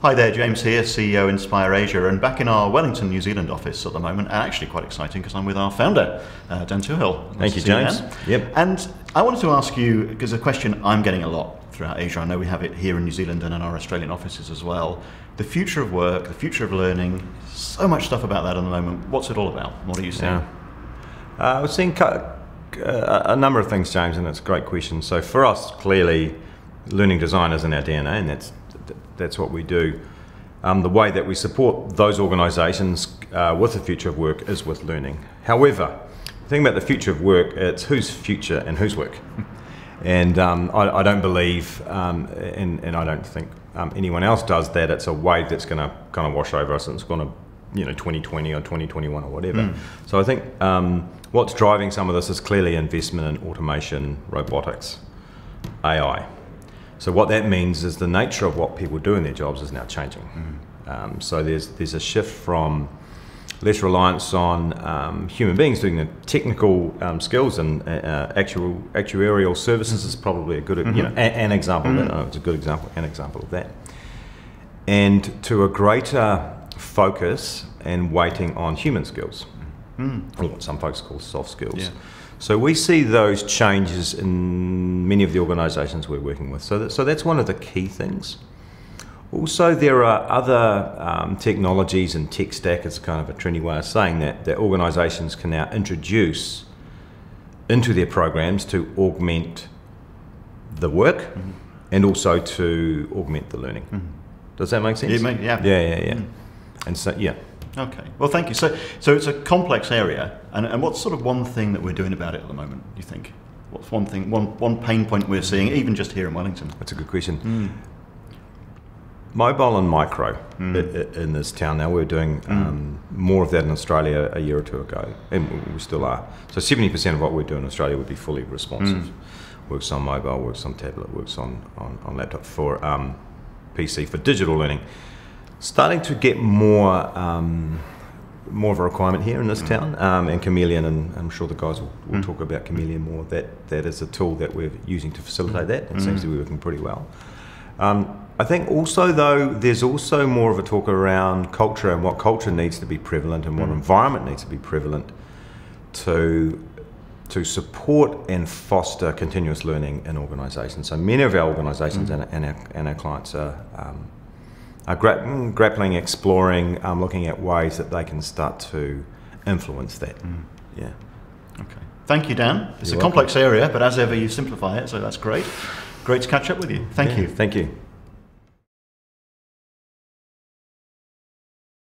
Hi there, James here, CEO Inspire Asia, and back in our Wellington, New Zealand office at the moment, and actually quite exciting because I'm with our founder, uh, Dan Tohill. Nice Thank you, James. You, yep. And I wanted to ask you, because a question I'm getting a lot throughout Asia, I know we have it here in New Zealand and in our Australian offices as well, the future of work, the future of learning, so much stuff about that at the moment. What's it all about? What are you seeing? Yeah. Uh, we're seeing a number of things, James, and it's a great question. So for us, clearly, learning design is in our DNA, and that's that's what we do. Um, the way that we support those organisations uh, with the future of work is with learning. However, the thing about the future of work, it's whose future and whose work. And um, I, I, don't believe, um, and, and, I don't think um, anyone else does, that it's a wave that's going to kind of wash over us and it's going to, you know, 2020 or 2021 or whatever. Mm. So I think um, what's driving some of this is clearly investment in automation, robotics, AI. So what that means is the nature of what people do in their jobs is now changing. Mm. Um, so there's there's a shift from less reliance on um, human beings doing the technical um, skills and uh, uh actual actuarial services is probably a good mm-hmm. you know an, an example mm-hmm. of that. Mm-hmm. Oh, it's a good example an example of that. And to a greater focus and weighting on human skills, mm. or what some folks call soft skills. Yeah. So we see those changes in many of the organisations we're working with. So, that, so that's one of the key things. Also, there are other um, technologies and tech stack, it's kind of a trendy way of saying that, that organisations can now introduce into their programs to augment the work mm-hmm. and also to augment the learning. Mm-hmm. Does that make sense? Yeah, yeah. Yeah, yeah, yeah. Mm. And so, yeah. Okay. Well, thank you. So, so it's a complex area, and, and what's sort of one thing that we're doing about it at the moment? Do you think? What's one thing, one one pain point we're seeing, even just here in Wellington? That's a good question. Mm. Mobile and micro mm. in this town now. We are doing mm. um, more of that in Australia a year or two ago, and we still are. So, seventy percent of what we do in Australia would be fully responsive. Mm. Works on mobile, works on tablet, works on on, on laptop for um, PC for digital learning starting to get more um, more of a requirement here in this mm. town. Um, and Chameleon, and I'm sure the guys will, will mm. talk about Chameleon more. That that is a tool that we're using to facilitate that. It mm. seems to be working pretty well. Um, I think also though there's also more of a talk around culture and what culture needs to be prevalent and what mm. environment needs to be prevalent to to support and foster continuous learning in organisations. So many of our organisations mm. and, and, our, and our clients are um, uh, gra- mm, grappling, exploring, um, looking at ways that they can start to influence that. Mm. Yeah. Okay. Thank you, Dan. It's You're a complex area, but as ever, you simplify it, so that's great. Great to catch up with you. Thank yeah, you. Thank you.